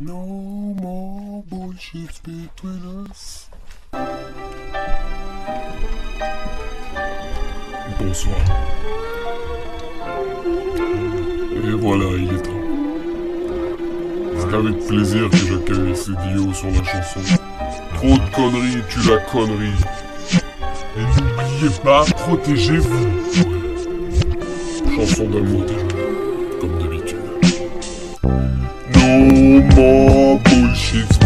No more bullshit between us. Bonsoir. Et voilà, il est temps. C'est avec plaisir que j'accueille Cédio sur la chanson. Trop de conneries, tu la connerie. Et n'oubliez pas, protégez-vous. Chanson d'amour, More bullshit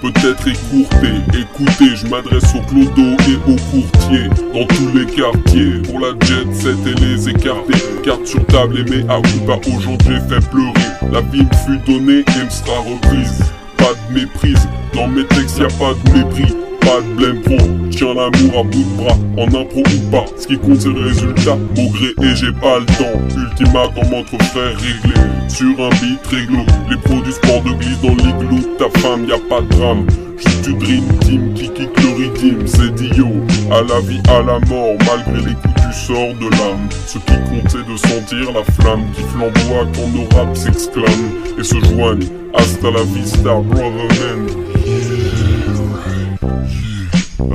peut-être écourtée. Écoutez, je m'adresse au clodo et aux courtiers dans tous les quartiers. Pour la jet set et les écartés. Carte sur table et mes à pas aujourd'hui fait pleurer. La vie me fut donnée et me sera reprise. Pas de méprise, dans mes textes y a pas de mépris. Pas de blême pro, tiens l'amour à bout de bras, en impro ou pas. Ce qui compte c'est le résultat, au gré et j'ai pas le temps. Ultima comme entre frères réglé, sur un beat réglo. Les pros du sport de glisse dans l'igloo, ta femme y a pas de drame. Juste du dream team qui kick le rythme, c'est Dio. À la vie, à la mort, malgré les coups du sort de l'âme. Ce qui compte c'est de sentir la flamme qui flamboie quand nos raps s'exclament et se joignent. Hasta la vista, brother man.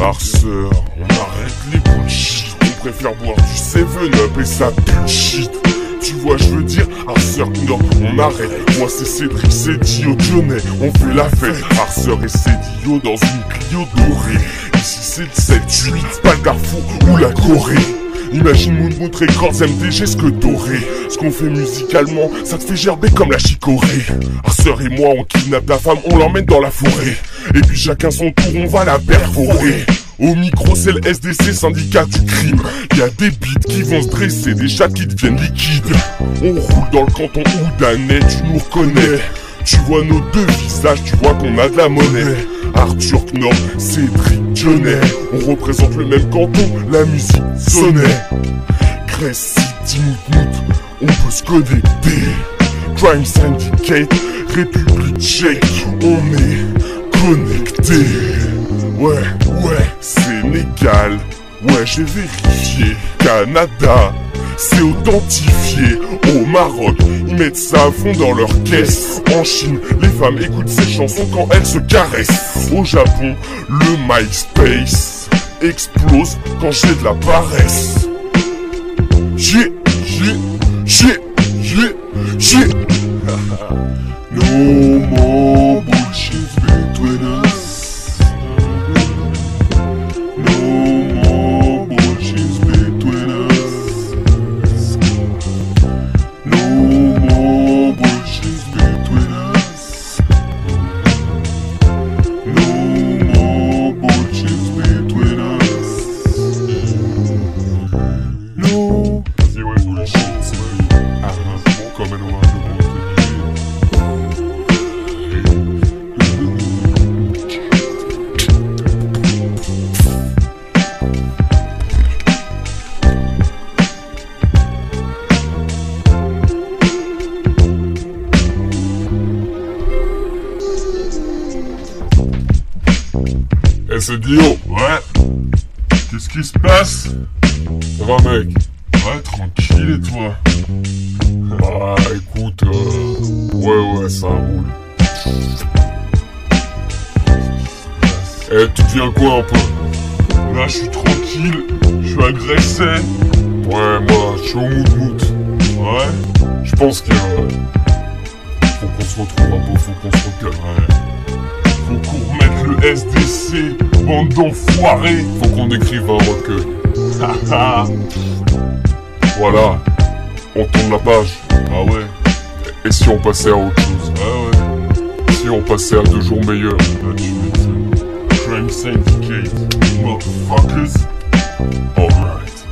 Harceur, on arrête les bullshit On préfère boire du 7-up et ça pue shit tu vois, je veux dire, Harceur, non, on arrête. Moi, c'est Cédric, c'est Dio Dionnet, on fait la fête. Harceur et Cédio dans une Clio dorée. Ici, c'est le 7-8, pas le Darfour ou la Corée. Imagine Moon Moon Records MDG ce que t'aurais Ce qu'on fait musicalement, ça te fait gerber comme la chicorée Harceur et moi on kidnappe la femme, on l'emmène dans la forêt Et puis chacun son tour, on va la perforer au micro, c'est le SDC, syndicat du crime. Y a des beats qui vont se dresser, des chats qui deviennent liquides. On roule dans le canton Oudanet, tu nous reconnais. Tu vois nos deux visages, tu vois qu'on a de la monnaie. Arthur Knorr, Cédric Dionnet. On représente le même canton, la musique sonnait. Grèce City, Mout Mout, on peut se connecter. Crime Syndicate, République Tchèque, on est connecté. Ouais, ouais, Sénégal, ouais, j'ai vérifié. Canada, c'est authentifié. Au Maroc, ils mettent ça à fond dans leur caisse. En Chine, les femmes écoutent ces chansons quand elles se caressent. Au Japon, le MySpace explose quand j'ai de la paresse. J'ai, j'ai, j'ai, j'ai, j'ai. c'est Dio Ouais. Qu'est-ce qui se passe Ça va, mec Ouais, tranquille, et toi Ah, écoute, euh... Ouais, ouais, ça roule. Eh, tu deviens quoi, un peu Là, je suis tranquille, je suis agressé. Ouais, moi, je suis au mood. Ouais Je pense que... Faut qu'on se retrouve un peu, faut qu'on se. Ouais. Faut qu'on remette le SDC, bande d'enfoirés. Faut qu'on écrive un recueil. Voilà. On tourne la page. Ah ouais. Et si on passait à autre chose? Ah ouais. Si on passait à deux jours meilleurs? Crime Syndicate. Motherfuckers. Alright.